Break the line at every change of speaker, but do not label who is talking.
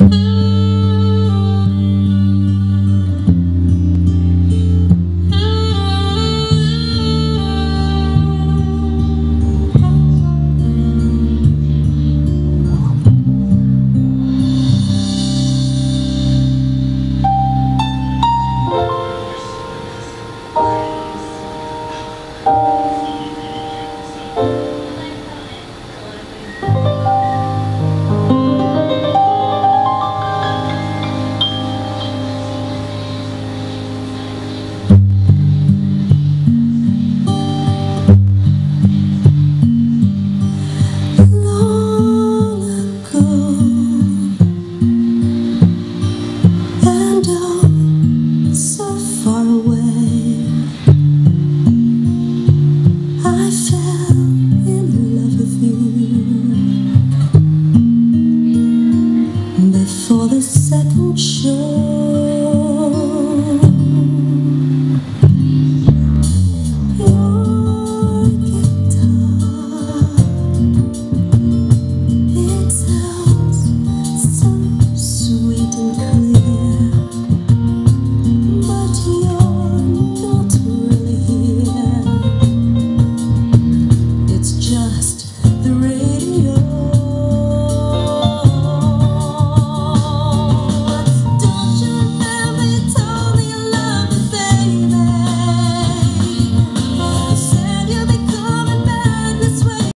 Ooh.